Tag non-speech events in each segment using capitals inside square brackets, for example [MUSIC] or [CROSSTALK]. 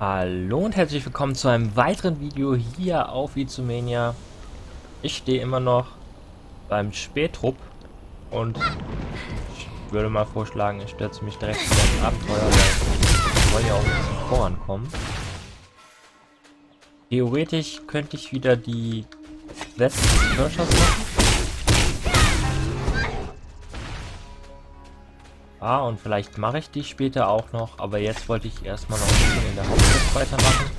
Hallo und herzlich willkommen zu einem weiteren Video hier auf Izumania. Ich stehe immer noch beim Spätrupp und ich würde mal vorschlagen, ich stürze mich direkt in das Abenteuer, weil wir wollen ja auch ein bisschen vorankommen. Theoretisch könnte ich wieder die West Kirschers machen. Ah, und vielleicht mache ich die später auch noch, aber jetzt wollte ich erstmal noch ein bisschen in der Hauptstadt weitermachen,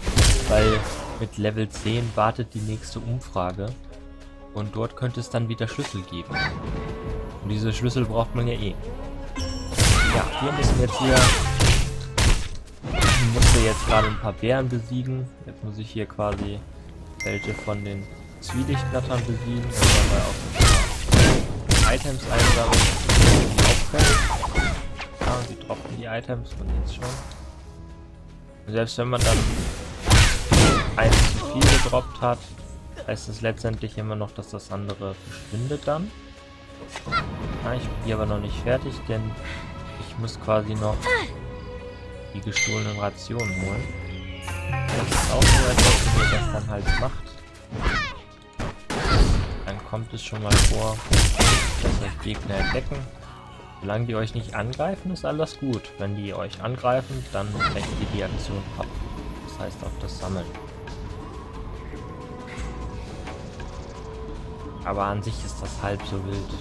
weil mit Level 10 wartet die nächste Umfrage und dort könnte es dann wieder Schlüssel geben. Und diese Schlüssel braucht man ja eh. Ja, hier müssen wir jetzt hier... Ich musste jetzt gerade ein paar Bären besiegen. Jetzt muss ich hier quasi welche von den Zwielichtblättern besiegen und mal auch Items einsammeln, die und sie droppen die Items von jetzt schon. Und selbst wenn man dann eins zu viel gedroppt hat, heißt es letztendlich immer noch, dass das andere verschwindet dann. Ja, ich bin hier aber noch nicht fertig, denn ich muss quasi noch die gestohlenen Rationen holen. Das ist auch so etwas, wie ihr das dann halt macht. Dann kommt es schon mal vor, dass euch Gegner entdecken Solange die euch nicht angreifen, ist alles gut. Wenn die euch angreifen, dann brecht ihr die Aktion ab. Das heißt auch das Sammeln. Aber an sich ist das halb so wild.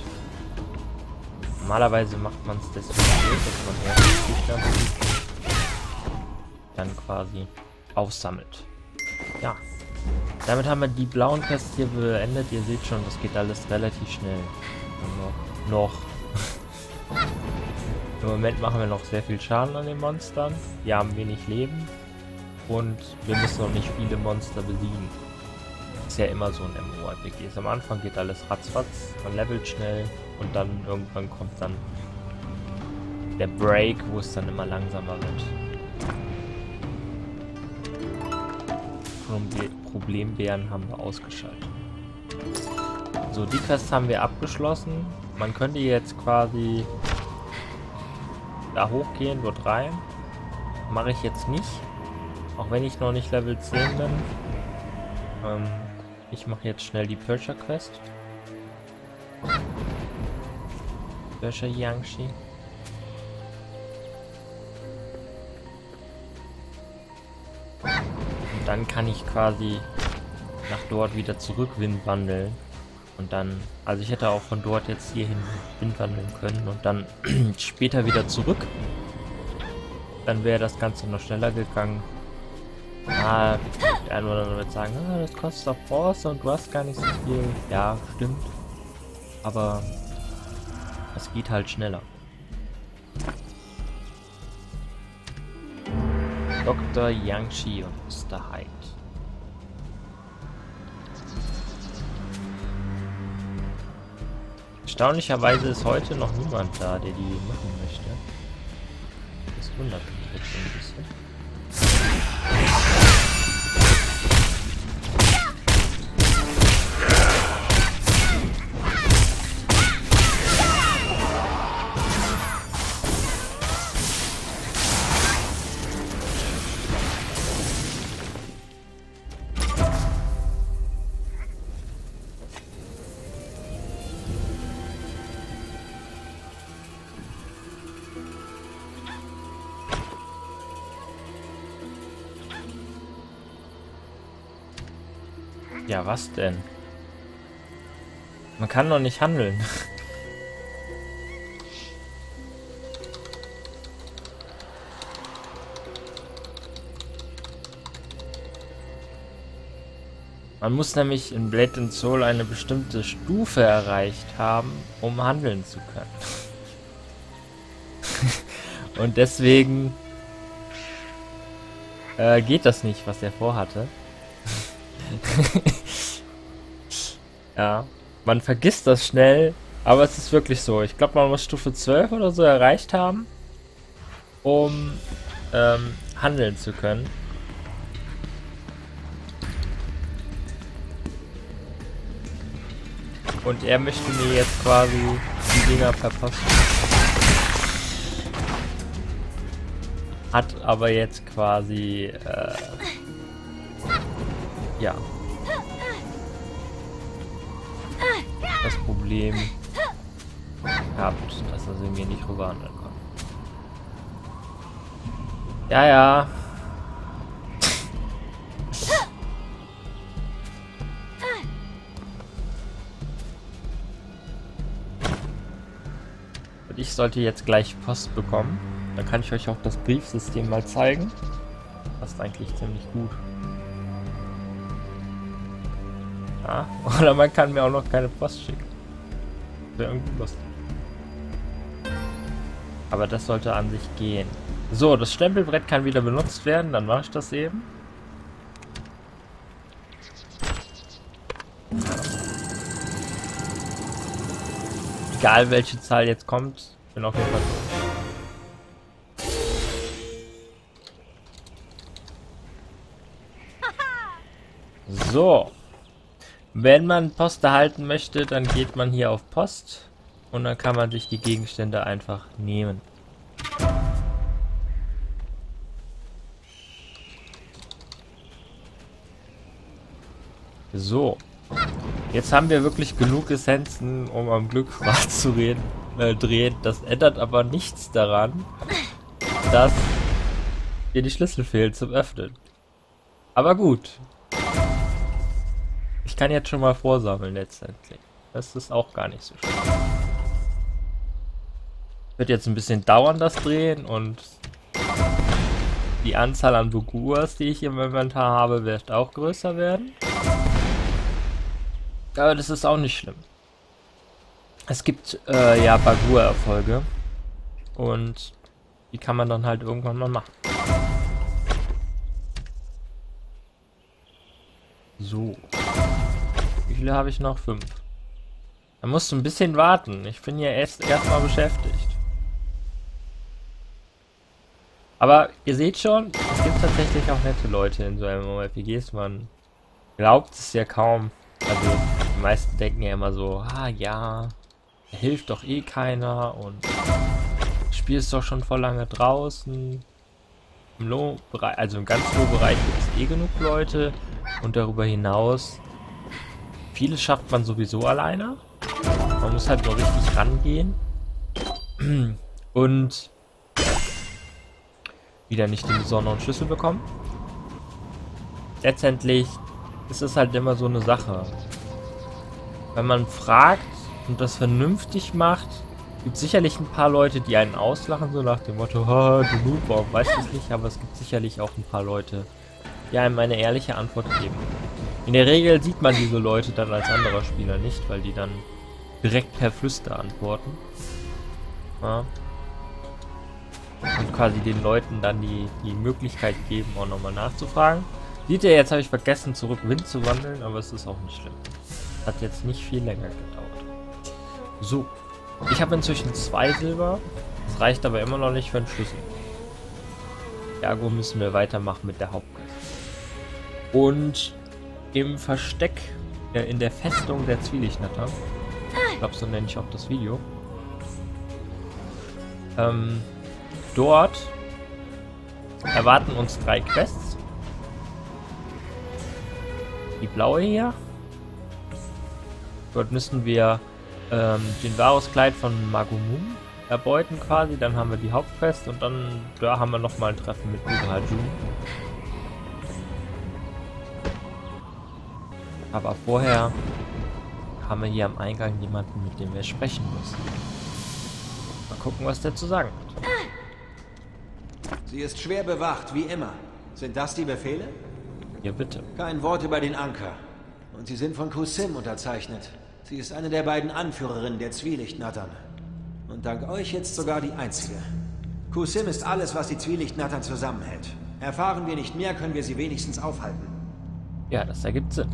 Normalerweise macht man es deswegen so, dass man erst die dann quasi aufsammelt. Ja. Damit haben wir die blauen Quests hier beendet. Ihr seht schon, das geht alles relativ schnell. noch, noch im Moment machen wir noch sehr viel Schaden an den Monstern. Die haben wenig Leben. Und wir müssen noch nicht viele Monster besiegen. Ist ja immer so ein MMORPG. Am Anfang geht alles ratzfatz, man levelt schnell und dann irgendwann kommt dann der Break, wo es dann immer langsamer wird. Problembären haben wir ausgeschaltet. So, die Quest haben wir abgeschlossen. Man könnte jetzt quasi da hochgehen, dort rein. Mache ich jetzt nicht. Auch wenn ich noch nicht Level 10 bin. Ähm, ich mache jetzt schnell die Persia Quest. Persia Yangshi. Und dann kann ich quasi nach dort wieder zurück wandeln. Und dann, also ich hätte auch von dort jetzt hierhin windwandeln können und dann [CLEARS THROAT] später wieder zurück. Dann wäre das Ganze noch schneller gegangen. Ah, eine oder andere wird sagen, ah, das kostet doch Bronze und du hast gar nicht so viel. Ja, stimmt. Aber es geht halt schneller. Dr. Yangshi und Mr. Hyde. Erstaunlicherweise ist heute noch niemand da, der die machen möchte. Das wundert mich jetzt ein Ja, was denn? Man kann doch nicht handeln. [LAUGHS] Man muss nämlich in Blade and Soul eine bestimmte Stufe erreicht haben, um handeln zu können. [LAUGHS] Und deswegen äh, geht das nicht, was er vorhatte. [LAUGHS] ja, man vergisst das schnell, aber es ist wirklich so. Ich glaube, man muss Stufe 12 oder so erreicht haben, um ähm, handeln zu können. Und er möchte mir jetzt quasi die Dinger verpassen. Hat aber jetzt quasi, äh, ja, das Problem gehabt, dass er sie mir nicht rüberhandeln kann. Ja, ja. Und ich sollte jetzt gleich Post bekommen. Dann kann ich euch auch das Briefsystem mal zeigen. Passt eigentlich ziemlich gut. Ja, [LAUGHS] oder man kann mir auch noch keine Post schicken. Wäre irgendwie lustig. Aber das sollte an sich gehen. So, das Stempelbrett kann wieder benutzt werden, dann mache ich das eben. Egal welche Zahl jetzt kommt, bin auf jeden Fall So. Wenn man Post erhalten möchte, dann geht man hier auf Post und dann kann man sich die Gegenstände einfach nehmen. So. Jetzt haben wir wirklich genug Essenzen, um am Glücksrad [LAUGHS] zu reden, äh, drehen. Das ändert aber nichts daran, dass hier die Schlüssel fehlen zum Öffnen. Aber gut. Ich kann jetzt schon mal vorsammeln letztendlich. Das ist auch gar nicht so schlimm. Wird jetzt ein bisschen dauern, das Drehen und die Anzahl an Buguas, die ich im Inventar habe, wird auch größer werden. Aber das ist auch nicht schlimm. Es gibt äh, ja Bagur-Erfolge und die kann man dann halt irgendwann mal machen. So. Viele habe ich noch? Fünf. Da musst du ein bisschen warten. Ich bin ja erst erstmal beschäftigt. Aber ihr seht schon, es gibt tatsächlich auch nette Leute in so einem MMORPGs. Man glaubt es ja kaum. Also die meisten denken ja immer so, ah ja, hilft doch eh keiner und Spiel ist doch schon vor lange draußen. Im Low-Bereich, also im ganz Low-Bereich gibt es eh genug Leute und darüber hinaus, vieles schafft man sowieso alleine. Man muss halt nur richtig rangehen. [CLEARS THROAT] Und wieder nicht den besonderen Schlüssel bekommen. Letztendlich ist es halt immer so eine Sache. Wenn man fragt und das vernünftig macht, gibt sicherlich ein paar Leute, die einen auslachen, so nach dem Motto, du Noob, warum weißt du es nicht? Aber es gibt sicherlich auch ein paar Leute, die einem eine ehrliche Antwort geben. In der Regel sieht man diese Leute dann als anderer Spieler nicht, weil die dann direkt per Flüster antworten. Ja. Und quasi den Leuten dann die, die Möglichkeit geben, auch nochmal nachzufragen. Seht ihr, jetzt habe ich vergessen, zurück Wind zu wandeln, aber es ist auch nicht schlimm. Hat jetzt nicht viel länger gedauert. So. Ich habe inzwischen zwei Silber. Das reicht aber immer noch nicht für einen Schlüssel. Ergo müssen wir weitermachen mit der Hauptquest. Und im Versteck äh, in der Festung der Zwielichtnatter, ich glaube so nenne ich auch das Video, ähm, dort erwarten uns drei Quests. Die blaue hier. Dort müssen wir ähm, den Varuskleid von Magumum erbeuten quasi. Dann haben wir die Hauptquest und dann da haben wir nochmal ein Treffen mit Urahajun. Aber vorher haben wir hier am Eingang jemanden, mit dem wir sprechen müssen. Mal gucken, was der zu sagen hat. Sie ist schwer bewacht, wie immer. Sind das die Befehle? Ja, bitte. Kein Wort über den Anker. Und sie sind von Kusim unterzeichnet. Sie ist eine der beiden Anführerinnen der Zwielichtnattern. Und dank euch jetzt sogar die einzige. Kusim ist alles, was die Zwielichtnattern zusammenhält. Erfahren wir nicht mehr, können wir sie wenigstens aufhalten. Ja, das ergibt Sinn.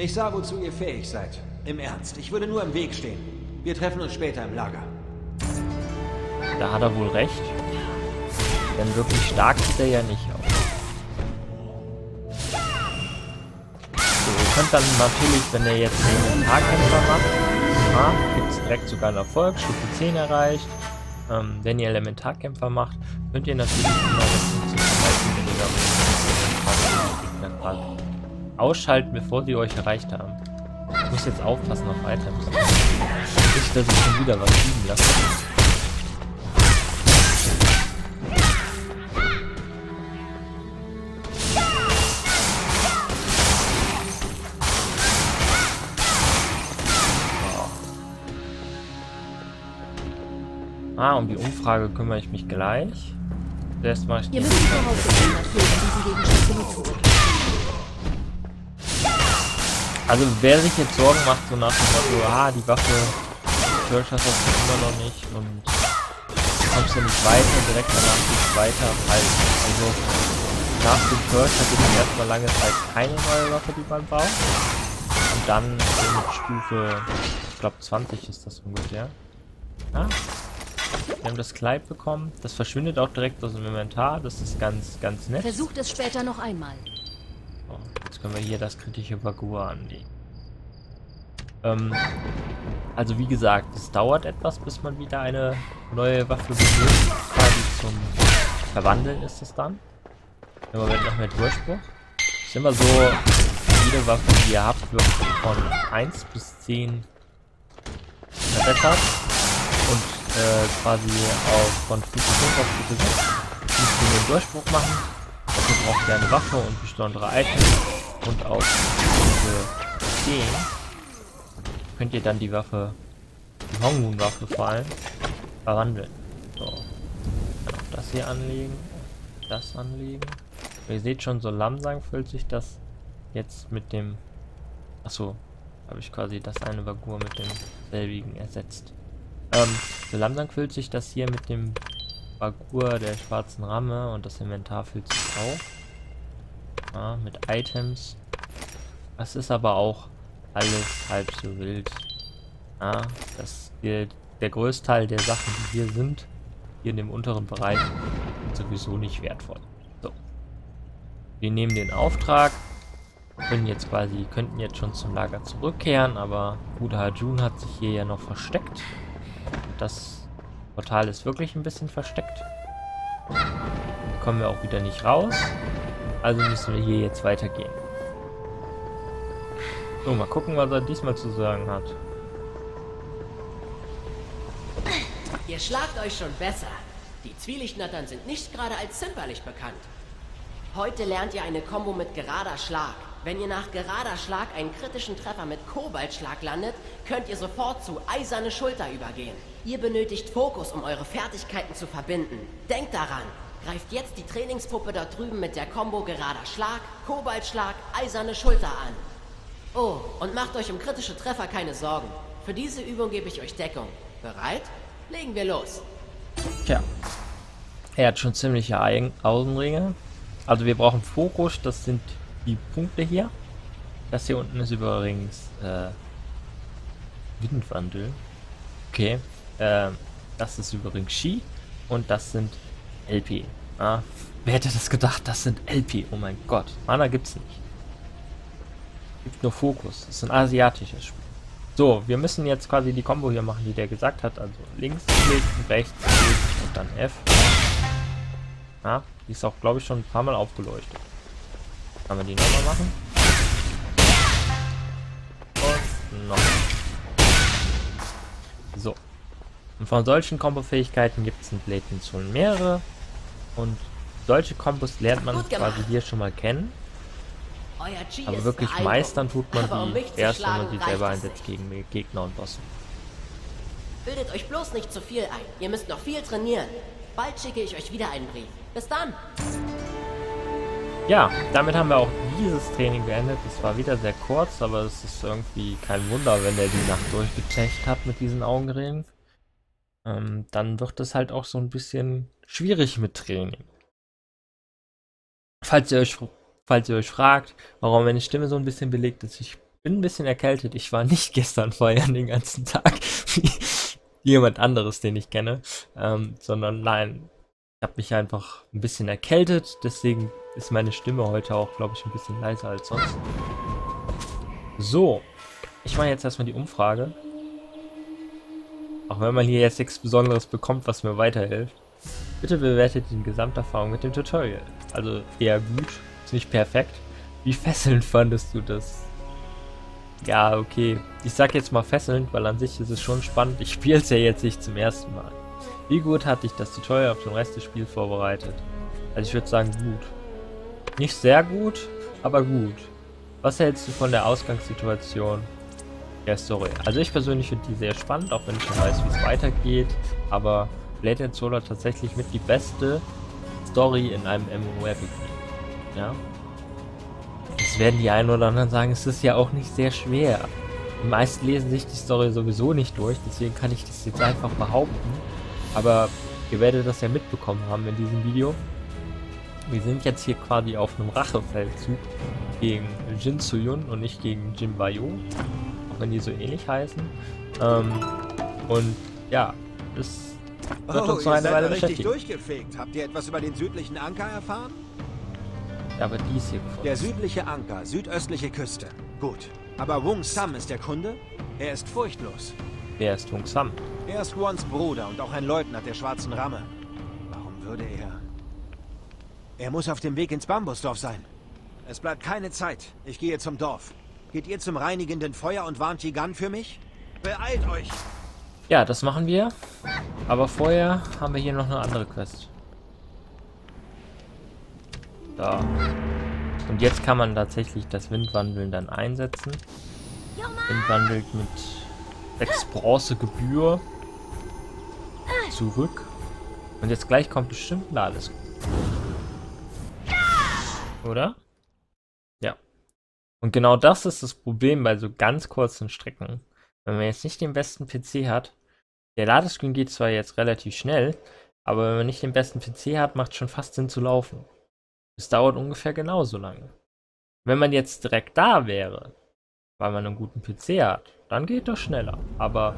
Ich sah, wozu ihr fähig seid. Im Ernst, ich würde nur im Weg stehen. Wir treffen uns später im Lager. Da hat er wohl recht. Denn wirklich stark sieht er ja nicht aus. So, ihr könnt dann natürlich, wenn ihr jetzt den Inventarkämpfer macht, gibt es direkt sogar einen Erfolg, Stufe 10 erreicht. Ähm, wenn ihr Elementarkämpfer macht, könnt ihr natürlich immer das zum Beispiel, ihr gerade ausschalten, bevor sie euch erreicht haben. Ich muss jetzt aufpassen auf Items. Nicht, dass ich schon wieder was liegen lasse. Ah, um die Umfrage kümmere ich mich gleich. Zuerst mache ich die. Ihr müsst die Voraussetzungen erfüllen, diesen Gegenstand benutzen Also wer sich jetzt Sorgen macht, so nach dem Motto, ah, die Waffe, Kirsch hast du immer noch nicht und kommst ja nicht weiter, direkt danach geht's weiter, halt. Also nach dem Kirsch hatte ich erstmal lange Zeit keine neue Waffe, die man braucht. Und dann mit Stufe, ich glaube 20 ist das ungefähr. Ah, wir haben das Kleid bekommen. Das verschwindet auch direkt aus dem Inventar. Das ist ganz, ganz nett. Versucht es später noch einmal. Jetzt können wir hier das kritische Bagua anlegen. Ähm, also wie gesagt, es dauert etwas, bis man wieder eine neue Waffe benutzt. Quasi zum Verwandeln ist es dann. Im Moment noch mit Durchbruch. Ist immer so, jede Waffe, die ihr habt, wird von 1 bis 10 verbessert. Und äh, quasi auf von Stufe 5 auf Stufe 6. Müsst ihr den Durchbruch machen. Dafür braucht ihr eine Waffe und besondere Items. Und auf Stufe 10 könnt ihr dann die Waffe, die Hongmoon-Waffe vor allem, verwandeln. So. Auch das hier anlegen. Das anlegen. ihr seht schon, so langsam füllt sich das jetzt mit dem... Achso, habe ich quasi das eine Vagur mit dem selbigen ersetzt. Ähm, so langsam füllt sich das hier mit dem Bagur der schwarzen Ramme und das Inventar füllt sich auch. Ja, mit Items. Das ist aber auch alles halb so wild. Ja, das hier, der größte Teil der Sachen, die hier sind, hier in dem unteren Bereich, sind sowieso nicht wertvoll. So. Wir nehmen den Auftrag, können jetzt quasi, könnten jetzt schon zum Lager zurückkehren, aber Buddha Hajun hat sich hier ja noch versteckt. Das Portal ist wirklich ein bisschen versteckt. Da kommen wir auch wieder nicht raus. Also müssen wir hier jetzt weitergehen. So, mal gucken, was er diesmal zu sagen hat. Ihr schlagt euch schon besser. Die Zwielichtnattern sind nicht gerade als zimperlich bekannt. Heute lernt ihr eine Kombo mit gerader Schlag. Wenn ihr nach gerader Schlag einen kritischen Treffer mit Kobaltschlag landet, könnt ihr sofort zu eiserne Schulter übergehen. Ihr benötigt Fokus, um eure Fertigkeiten zu verbinden. Denkt daran, greift jetzt die Trainingspuppe dort drüben mit der Combo gerader Schlag, Kobaltschlag, eiserne Schulter an. Oh, und macht euch um kritische Treffer keine Sorgen. Für diese Übung gebe ich euch Deckung. Bereit? Legen wir los. Tja. Er hat schon ziemliche Augenringe. Also wir brauchen Fokus, das sind die Punkte hier. Das hier unten ist übrigens äh, Windwandel. Okay. Äh, das ist übrigens Ski und das sind LP. Ah, wer hätte das gedacht? Das sind LP. Oh mein Gott. Mana gibt's nicht. Gibt nur Fokus. Das ist ein asiatisches Spiel. So, wir müssen jetzt quasi die Combo hier machen, die der gesagt hat. Also links klicken, rechts klicken und dann F. Ja, die ist auch, glaube ich, schon ein paar Mal aufgeleuchtet. Kann man die nochmal machen? Und noch. So. Und von solchen Kombo-Fähigkeiten gibt es in Bladen schon mehrere. Und solche Kombos lernt man quasi hier schon mal kennen. Aber wirklich meistern tut man die erst, wenn man sie selber einsetzt gegen Gegner und Bossen. Bildet euch bloß nicht zu viel ein. Ihr müsst noch viel trainieren. Bald schicke ich euch wieder einen Brief. Bis dann! Ja, damit haben wir auch dieses Training beendet. Es war wieder sehr kurz, aber es ist irgendwie kein Wunder, wenn er die Nacht durchgezecht hat mit diesen Augenringen. Ähm, dann wird es halt auch so ein bisschen schwierig mit Training. Falls ihr euch, falls ihr euch fragt, warum meine Stimme so ein bisschen belegt ist, ich bin ein bisschen erkältet. Ich war nicht [LAUGHS] gestern feiern den ganzen Tag wie jemand anderes, den ich kenne, ähm, sondern nein, ich habe mich einfach ein bisschen erkältet, deswegen ist meine Stimme heute auch, glaube ich, ein bisschen leiser als sonst. So, ich mache jetzt erstmal die Umfrage. Auch wenn man hier jetzt nichts Besonderes bekommt, was mir weiterhilft. Bitte bewertet die Gesamterfahrung mit dem Tutorial. Also eher gut, ist nicht perfekt. Wie fesselnd fandest du das? Ja, okay. Ich sag jetzt mal fesselnd, weil an sich ist es schon spannend. Ich spiele es ja jetzt nicht zum ersten Mal. Wie gut hat dich das Tutorial auf den Rest des Spiels vorbereitet? Also ich würde sagen gut. Nicht sehr gut, aber gut. Was hältst du von der Ausgangssituation der Story? Also ich persönlich finde die sehr spannend, auch wenn ich schon weiß, wie es weitergeht. Aber Blade and Solar tatsächlich mit die beste Story in einem MMORPG. Ja. Jetzt werden die einen oder anderen sagen, es ist ja auch nicht sehr schwer. Die meisten lesen sich die Story sowieso nicht durch, deswegen kann ich das jetzt einfach behaupten. Aber ihr werdet das ja mitbekommen haben in diesem Video. Wir sind jetzt hier quasi auf einem Rachefeldzug gegen Jin Suyun und nicht gegen Jin Bayo. Auch wenn die so ähnlich heißen. Ähm, und ja, das wird oh, uns noch eine Weile richtig beschäftigen. durchgefegt. Habt ihr etwas über den südlichen Anker erfahren? Ja, aber die ist hier gefunden. Der südliche Anker, südöstliche Küste. Gut. Aber Wung Sam ist der Kunde? Er ist furchtlos. Wer ist Hung Sam? Er ist Wons Bruder und auch ein Leutnant der Schwarzen Ramme. Warum würde er... Er muss auf dem Weg ins Bambusdorf sein. Es bleibt keine Zeit. Ich gehe zum Dorf. Geht ihr zum reinigenden Feuer und warnt Gigan für mich? Beeilt euch! Ja, das machen wir. Aber vorher haben wir hier noch eine andere Quest. Da. Und jetzt kann man tatsächlich das Windwandeln dann einsetzen. Windwandelt mit 6 Bronze Gebühr zurück. Und jetzt gleich kommt bestimmt Lades. Oder? Ja. Und genau das ist das Problem bei so ganz kurzen Strecken. Wenn man jetzt nicht den besten PC hat, der Ladescreen geht zwar jetzt relativ schnell, aber wenn man nicht den besten PC hat, macht es schon fast Sinn zu laufen. Es dauert ungefähr genauso lange. Wenn man jetzt direkt da wäre, weil man einen guten PC hat, dann geht das schneller. Aber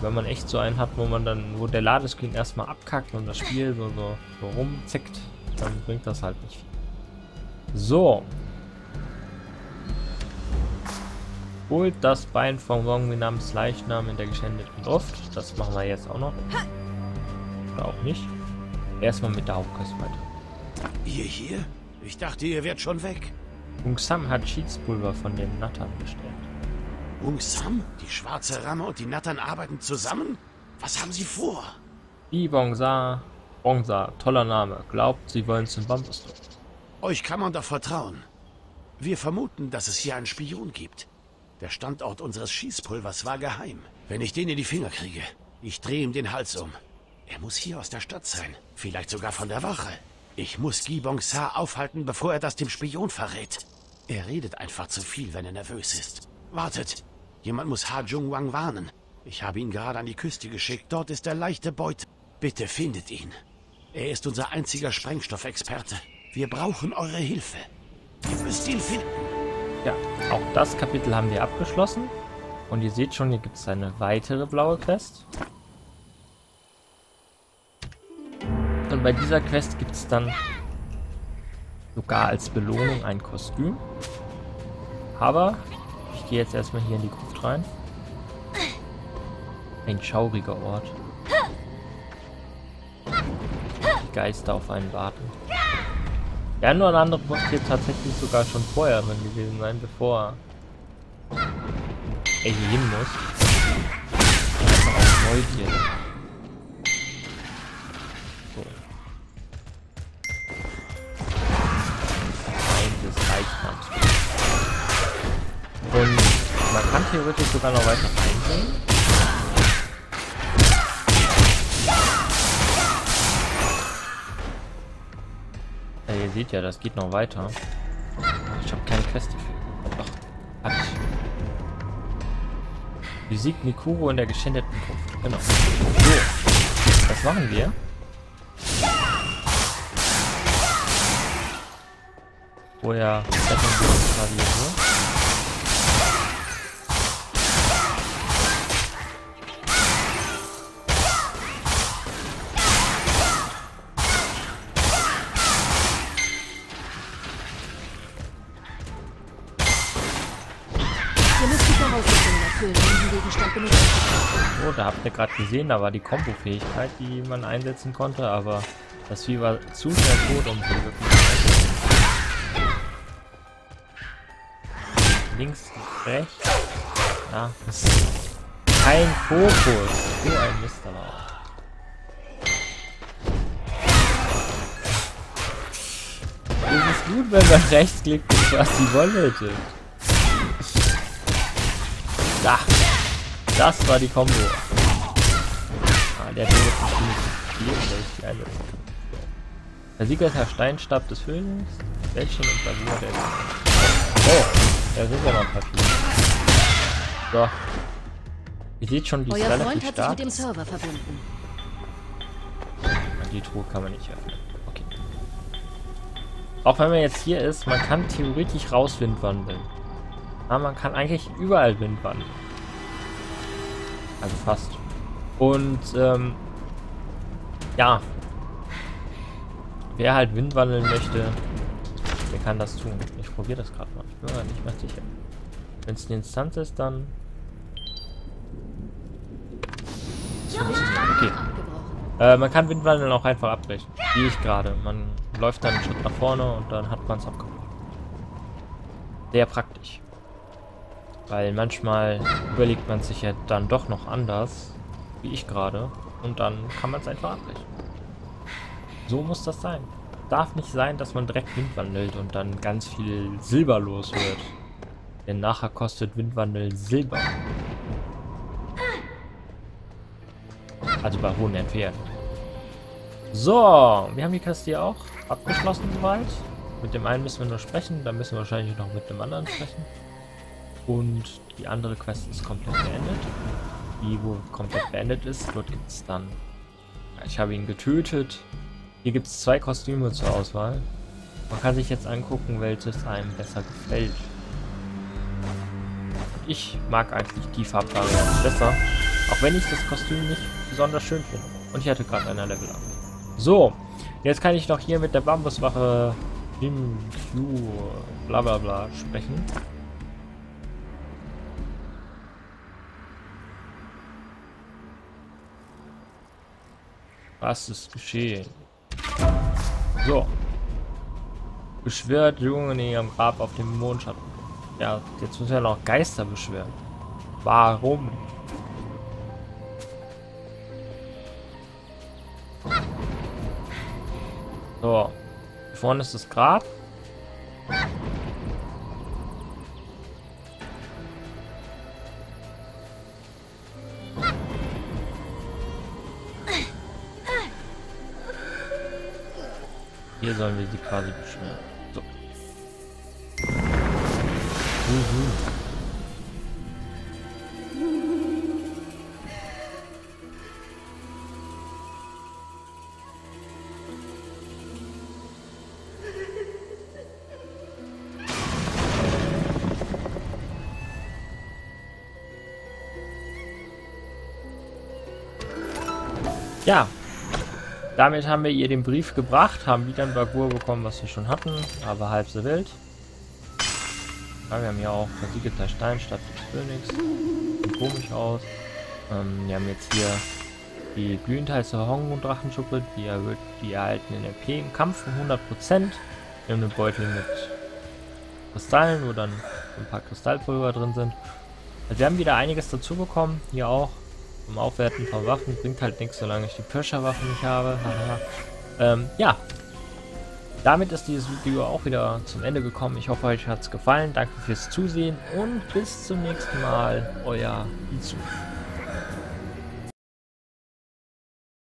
wenn man echt so einen hat, wo man dann, wo der Ladescreen erstmal abkackt und das Spiel so, so, so rumzickt, dann bringt das halt nicht viel. So. Holt das Bein von Wong namens Leichnam in der geschändeten Luft. Das machen wir jetzt auch noch. Oder auch nicht. Erstmal mit der Hauptquest weiter. Ihr hier? Ich dachte, ihr wärt schon weg. Ung Sam hat Cheatspulver von den Nattern bestellt. Ung Sam, die schwarze Ramme und die Nattern arbeiten zusammen? Was haben sie vor? Bi Bongsa, Bongsa, toller Name. Glaubt, sie wollen zum Bambusdorf. Euch kann man doch vertrauen. Wir vermuten, dass es hier einen Spion gibt. Der Standort unseres Schießpulvers war geheim. Wenn ich den in die Finger kriege, ich drehe ihm den Hals um. Er muss hier aus der Stadt sein. Vielleicht sogar von der Wache. Ich muss Gibong Sa aufhalten, bevor er das dem Spion verrät. Er redet einfach zu viel, wenn er nervös ist. Wartet! Jemand muss Ha Jung Wang warnen. Ich habe ihn gerade an die Küste geschickt. Dort ist der leichte Beut. Bitte findet ihn. Er ist unser einziger Sprengstoffexperte. Wir brauchen eure Hilfe. Ihr müsst ihn finden. Ja, auch das Kapitel haben wir abgeschlossen. Und ihr seht schon, hier gibt es eine weitere blaue Quest. Und bei dieser Quest gibt es dann sogar als Belohnung ein Kostüm. Aber ich gehe jetzt erstmal hier in die Gruft rein. Ein schauriger Ort. Die Geister auf einen warten. Der eine oder andere muss hier tatsächlich sogar schon vorher drin gewesen sein, bevor er hier hin muss. Einfach auf Neugierde. So. Feind des Leichnams. Und man kann theoretisch sogar noch weiter reingehen. Seht ja, das geht noch weiter. Ich habe keine Quest dafür. Doch, hab ich. Besiegt Mikuro in der geschändeten Gruft. Genau. So. Was machen wir? Vorher retten wir uns quasi hier. Benutzt. Oh, da habt ihr gerade gesehen, da war die Kombo-Fähigkeit, die man einsetzen konnte, aber das Vieh war zu schnell tot, um sie wirklich Links, rechts. Ja, das ist kein Fokus. So ein Mist aber auch. Es ist gut, wenn man rechts klickt und was die Wolle tut. Da. Das war die Kombo. Ah, der hat jetzt nicht viel, die einsetzen kann. Der Sieger ist Herr Steinstab des Phönix. Wäldchen und Bravur der. Oh, da sind ja noch ein paar viele. So. Ihr seht schon, die ist Euer relativ Freund hat sich stark. mit dem Server verbunden. Die Truhe kann man nicht öffnen. Okay. Auch wenn man jetzt hier ist, man kann theoretisch raus Wind wandeln. Aber man kann eigentlich überall Wind wandeln. Also fast. Und, ähm, ja. Wer halt Wind wandeln möchte, der kann das tun. Ich probiere das gerade mal. Ich bin mir nicht mehr sicher. Wenn es eine Instanz ist, dann... Okay. Äh, man kann Windwandeln auch einfach abbrechen. Wie ich gerade. Man läuft dann einen Schritt nach vorne und dann hat man es abgebrochen. Sehr praktisch. Weil manchmal überlegt man sich ja dann doch noch anders, wie ich gerade, und dann kann man es einfach abbrechen. So muss das sein. Darf nicht sein, dass man direkt Windwandelt und dann ganz viel Silber los wird. Denn nachher kostet Windwandel Silber. Also bei hohen Entfernungen. So, wir haben die Kiste auch abgeschlossen soweit. Mit dem einen müssen wir nur sprechen, dann müssen wir wahrscheinlich noch mit dem anderen sprechen. Und die andere Quest ist komplett beendet. Die, wo komplett beendet ist, dort gibt es dann... Ich habe ihn getötet. Hier gibt es zwei Kostüme zur Auswahl. Man kann sich jetzt angucken, welches einem besser gefällt. Ich mag eigentlich die Farbvariante besser. Auch wenn ich das Kostüm nicht besonders schön finde. Und ich hatte gerade einer Level up. So, jetzt kann ich noch hier mit der Bambuswache Jim Q bla bla bla sprechen. Was ist geschehen? So. Beschwört Jungen in ihrem Grab auf dem Mondschatten. Ja, jetzt müssen wir noch Geister beschweren. Warum? So. Hier vorne ist das Grab. Wir sie quasi beschwören. So. Uhu. Ja, damit haben wir ihr den Brief gebracht, haben wieder ein Bagur bekommen, was wir schon hatten, aber halb so wild. Ja, wir haben hier auch versiegelter Stein statt des Phönix. Sieht komisch aus. Ähm, wir haben jetzt hier die glühendheiße Hongo-Drachenschuppe, die erhöht die erhaltenen RP im Kampf um 100%. Wir haben einen Beutel mit Kristallen, wo dann ein paar Kristallpulver drin sind. Also wir haben wieder einiges dazu bekommen, hier auch. Zum Aufwerten von Waffen bringt halt nichts, solange ich die Pressure-Waffen nicht habe. Ähm, ja. Damit ist dieses Video auch wieder zum Ende gekommen. Ich hoffe, euch hat es gefallen. Danke fürs Zusehen und bis zum nächsten Mal. Euer Izu.